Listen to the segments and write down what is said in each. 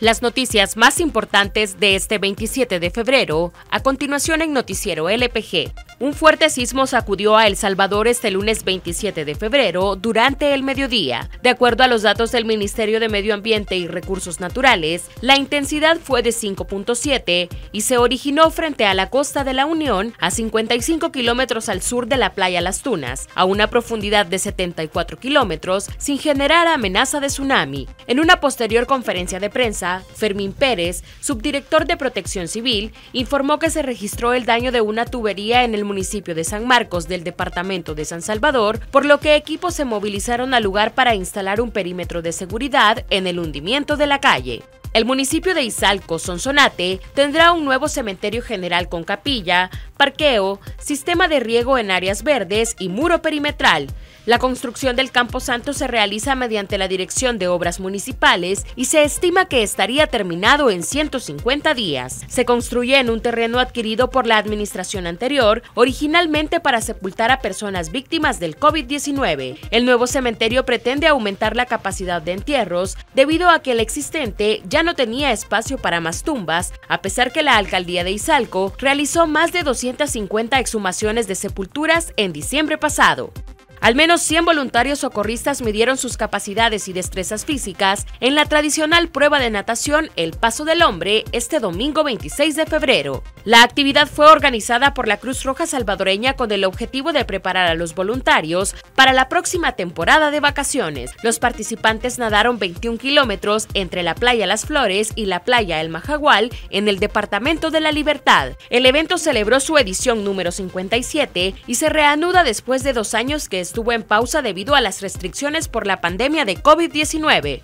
Las noticias más importantes de este 27 de febrero, a continuación en Noticiero LPG. Un fuerte sismo sacudió a El Salvador este lunes 27 de febrero durante el mediodía. De acuerdo a los datos del Ministerio de Medio Ambiente y Recursos Naturales, la intensidad fue de 5.7 y se originó frente a la costa de la Unión, a 55 kilómetros al sur de la playa Las Tunas, a una profundidad de 74 kilómetros, sin generar amenaza de tsunami. En una posterior conferencia de prensa, Fermín Pérez, subdirector de Protección Civil, informó que se registró el daño de una tubería en el municipio de San Marcos del departamento de San Salvador, por lo que equipos se movilizaron al lugar para instalar un perímetro de seguridad en el hundimiento de la calle. El municipio de Izalco, Sonsonate, tendrá un nuevo cementerio general con capilla, parqueo, sistema de riego en áreas verdes y muro perimetral. La construcción del Campo Santo se realiza mediante la Dirección de Obras Municipales y se estima que estaría terminado en 150 días. Se construye en un terreno adquirido por la administración anterior, originalmente para sepultar a personas víctimas del COVID-19. El nuevo cementerio pretende aumentar la capacidad de entierros debido a que el existente ya no tenía espacio para más tumbas, a pesar que la alcaldía de Izalco realizó más de 250 exhumaciones de sepulturas en diciembre pasado. Al menos 100 voluntarios socorristas midieron sus capacidades y destrezas físicas en la tradicional prueba de natación El Paso del Hombre este domingo 26 de febrero. La actividad fue organizada por la Cruz Roja Salvadoreña con el objetivo de preparar a los voluntarios para la próxima temporada de vacaciones. Los participantes nadaron 21 kilómetros entre la playa Las Flores y la playa El Majagual en el Departamento de la Libertad. El evento celebró su edición número 57 y se reanuda después de dos años que estuvo en pausa debido a las restricciones por la pandemia de COVID-19.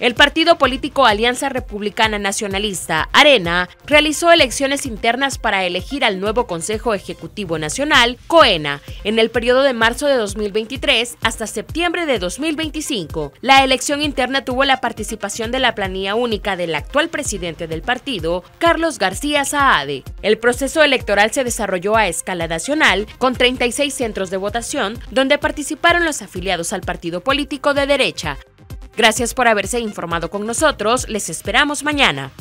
El partido político Alianza Republicana Nacionalista, Arena, realizó elecciones internas para elegir al nuevo Consejo Ejecutivo Nacional, COENA, en el periodo de marzo de 2023 hasta septiembre de 2025. La elección interna tuvo la participación de la planilla única del actual presidente del partido, Carlos García Saade. El proceso electoral se desarrolló a escala nacional, con 36 centros de votación, donde participaron los afiliados al partido político de derecha, Gracias por haberse informado con nosotros. Les esperamos mañana.